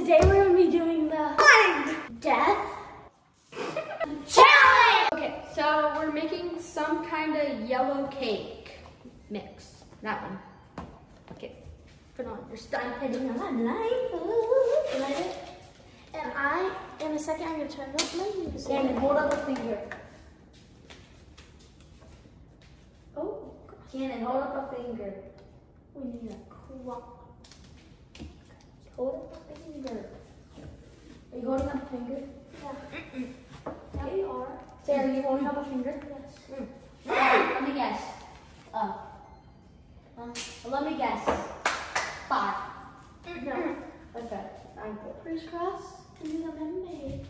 today we're gonna be doing the blind death challenge. Okay, so we're making some kind of yellow cake mix. That one. Okay, put on your. I'm putting on my. Light. And I, in a second, I'm gonna turn up my music. And hold up a finger. Oh, Cannon, hold up a finger. we need a crop. Hold up a finger. Are you holding up a finger? Yeah. Yeah, we are. Sarah, you holding up a finger? Yes. Let me guess. Oh. Uh, let me guess. Five. No. Okay, I'm good. Crisscross and do the lemonade.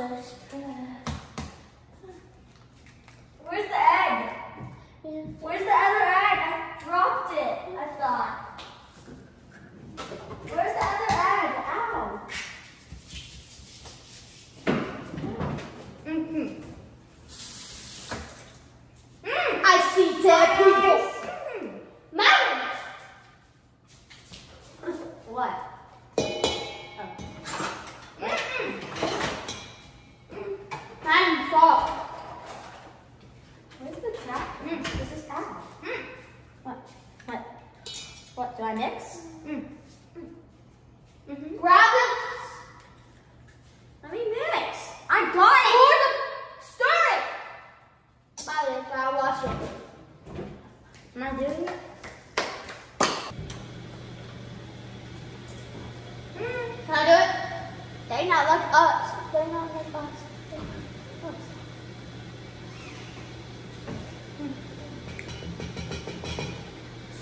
also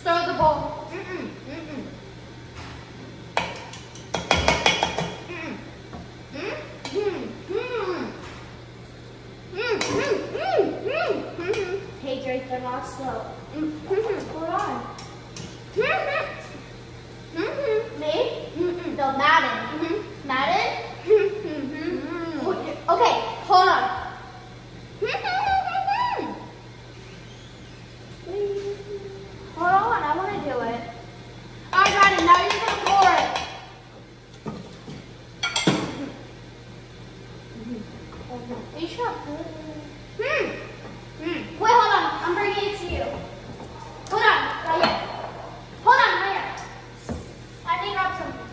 Stir the bowl. Mm-mm, mm-mm, mm-mm. Hey Drake, they're not slow. Hold on. Me? Mm-mm. No, Madden. Mm-hmm. Madden? Hold on. Hold on, I want to do it. I got it. Now you're gonna pour it. Are you sure? Hmm. Hmm. Wait, hold on. I'm bringing it to you. Hold on, right here. Hold on, right here. I need to grab something.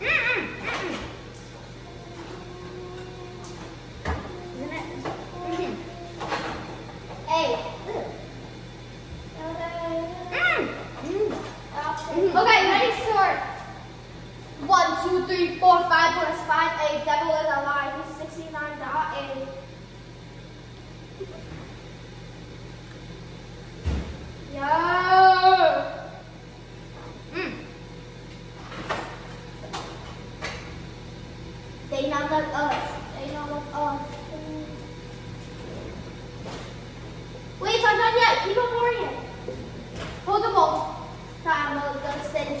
Mm-mm, mm-mm. Isn't it? Mhm. Hey. Mm. Okay, ready, start. One, two, three, four, five plus five, eight. Devil is alive. He's 69 dot eight. Yo. Mm. They not like us. They not like us. Wait, it's not done yet. Keep on pouring it. Hold the bowl. Time will gonna sit and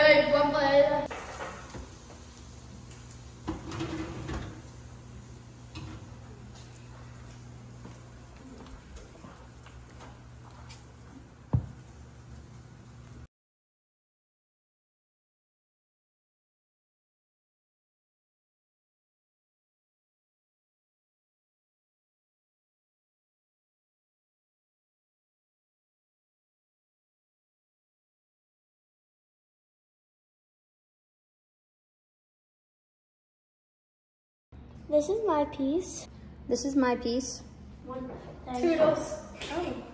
This is my piece. This is my piece. Toodles. Oh.